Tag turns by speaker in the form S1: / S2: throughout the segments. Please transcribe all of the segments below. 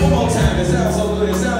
S1: One more time, it sounds so good. It sounds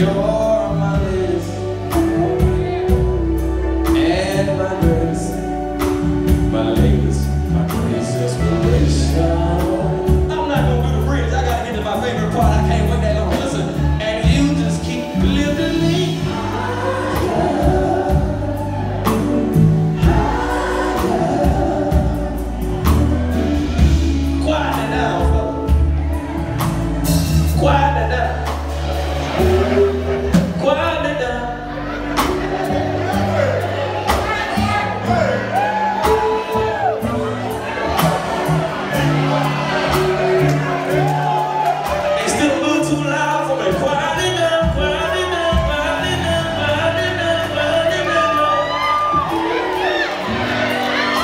S1: You're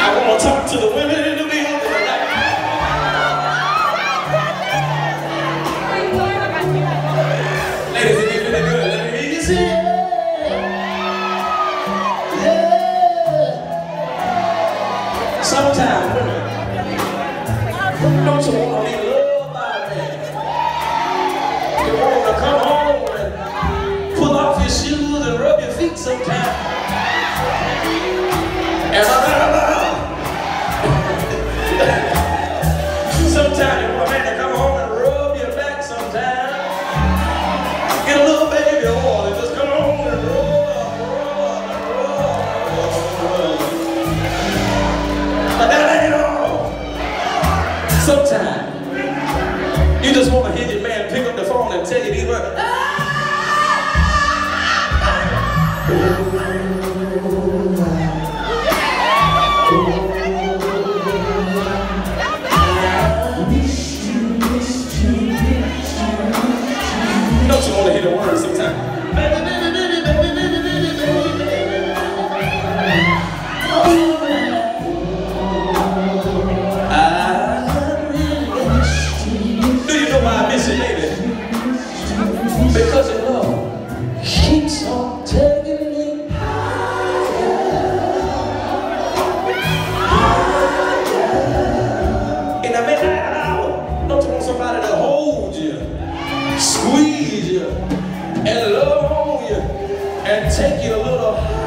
S1: I want to talk to the women in the building. Let me hear you. Sometimes don't you want to be loved by a. You want to come home and pull off your shoes and rub your feet sometimes. And I tell you and take it a little